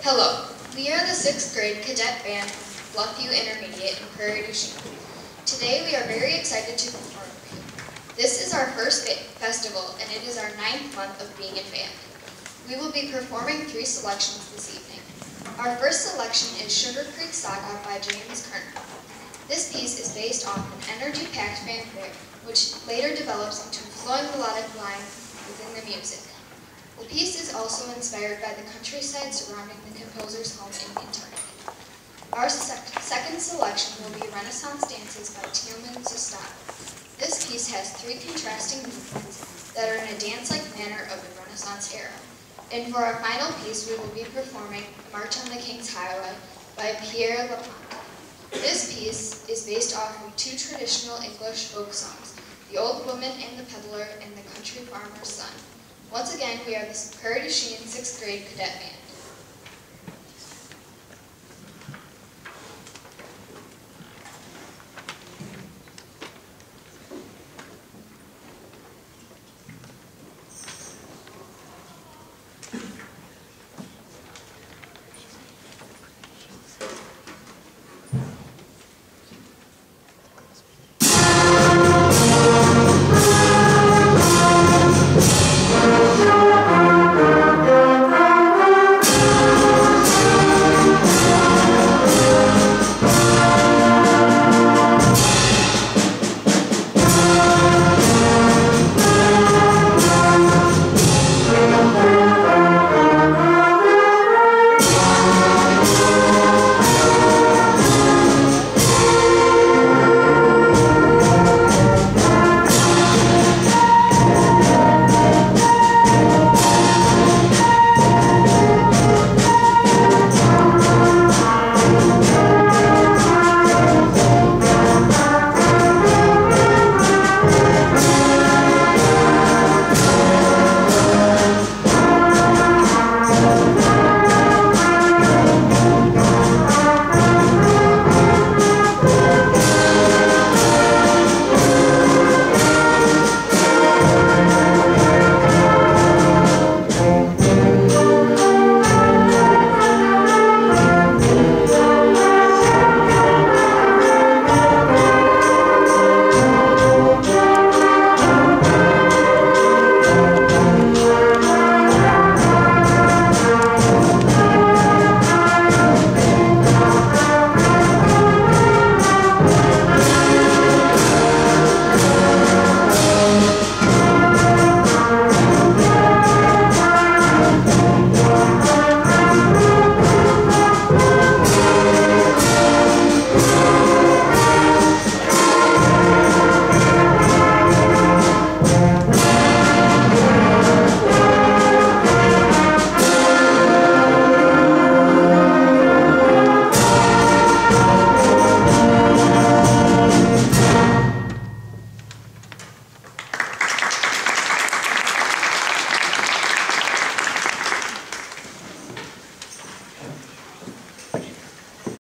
Hello, we are the sixth grade cadet band Bluffview Intermediate in Prairie du Chien. Today we are very excited to perform for you. This is our first festival and it is our ninth month of being in band. We will be performing three selections this evening. Our first selection is Sugar Creek Saga by James Curnow. This piece is based off an energy-packed fanfare, which later develops into a flowing melodic line within the music. The piece is also inspired by the countryside surrounding the composer's home in Kentucky. Our sec- second selection will be Renaissance Dances by Tielman Susato. This piece has three contrasting movements that are in a dance-like manner of the Renaissance era. And for our final piece, we will be performing March on the King's Highway by Pierre Laplante. This piece is based off of two traditional English folk songs, The Old Woman and the Peddler and The Country Farmer's Son. Once again, we are the Prairie du Chien sixth grade cadet band.